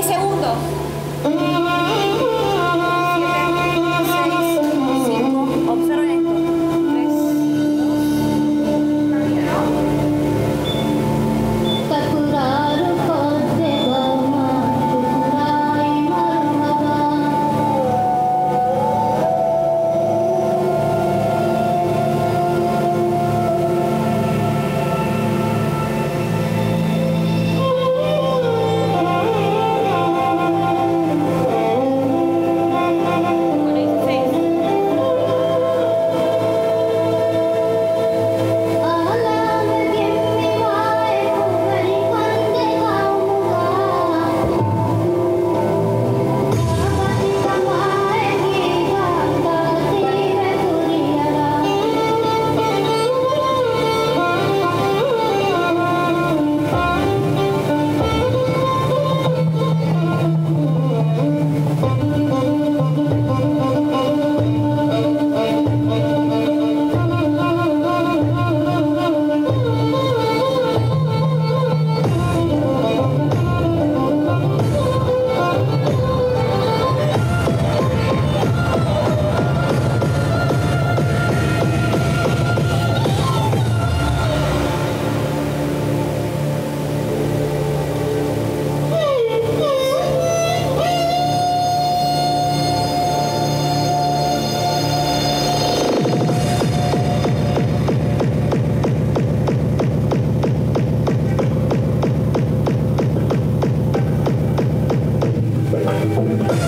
ese from